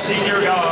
senior guard.